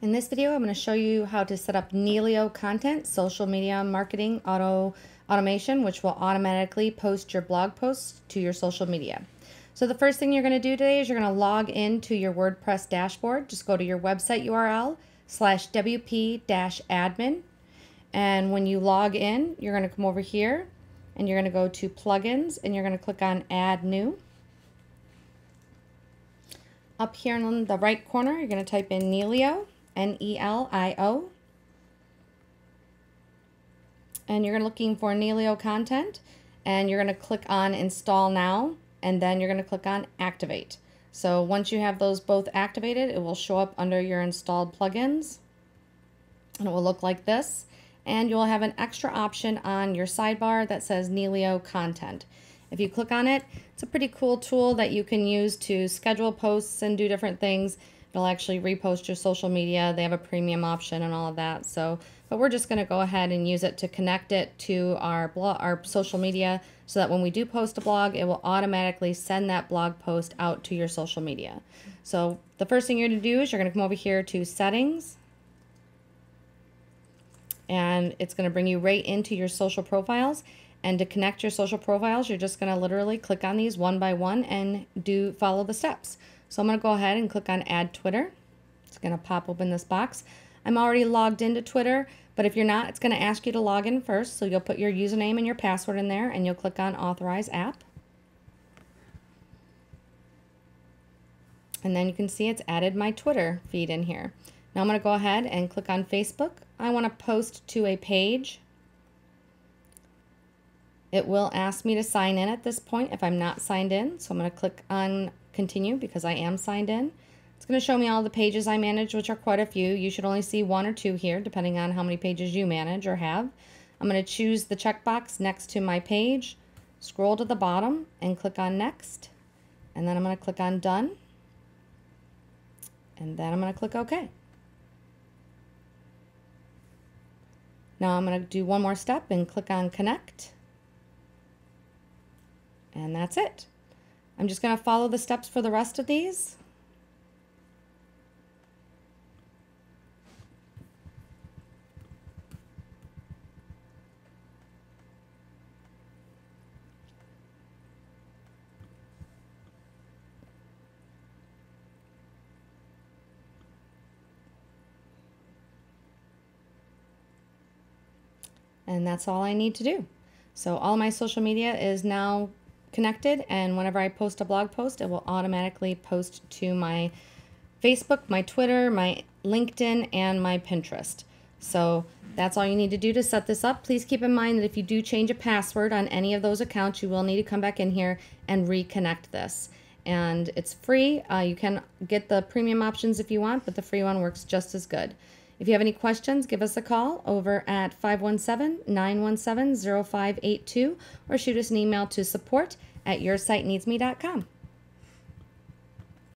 In this video, I'm going to show you how to set up Nelio content, social media marketing auto automation, which will automatically post your blog posts to your social media. So the first thing you're going to do today is you're going to log into your WordPress dashboard. Just go to your website URL slash WP-admin. And when you log in, you're going to come over here and you're going to go to plugins and you're going to click on add new. Up here in the right corner, you're going to type in Nelio. N-E-L-I-O. And you're looking for Nelio content and you're going to click on install now and then you're going to click on activate. So once you have those both activated, it will show up under your installed plugins and it will look like this. And you'll have an extra option on your sidebar that says Nelio content. If you click on it, it's a pretty cool tool that you can use to schedule posts and do different things. It'll actually repost your social media. They have a premium option and all of that. So, but we're just going to go ahead and use it to connect it to our blog, our social media, so that when we do post a blog, it will automatically send that blog post out to your social media. So the first thing you're going to do is you're going to come over here to settings, and it's going to bring you right into your social profiles. And to connect your social profiles, you're just going to literally click on these one by one and do follow the steps. So I'm going to go ahead and click on Add Twitter. It's going to pop open this box. I'm already logged into Twitter, but if you're not, it's going to ask you to log in first. So you'll put your username and your password in there, and you'll click on Authorize App. And then you can see it's added my Twitter feed in here. Now I'm going to go ahead and click on Facebook. I want to post to a page. It will ask me to sign in at this point if I'm not signed in. So I'm going to click on continue because I am signed in. It's going to show me all the pages I manage, which are quite a few. You should only see one or two here, depending on how many pages you manage or have. I'm going to choose the checkbox next to my page, scroll to the bottom, and click on Next. And then I'm going to click on Done. And then I'm going to click OK. Now I'm going to do one more step and click on Connect. And that's it. I'm just going to follow the steps for the rest of these. And that's all I need to do. So all my social media is now connected and whenever I post a blog post, it will automatically post to my Facebook, my Twitter, my LinkedIn, and my Pinterest. So that's all you need to do to set this up. Please keep in mind that if you do change a password on any of those accounts, you will need to come back in here and reconnect this. And it's free. Uh, you can get the premium options if you want, but the free one works just as good. If you have any questions, give us a call over at 517-917-0582 or shoot us an email to support at yoursiteneedsme.com.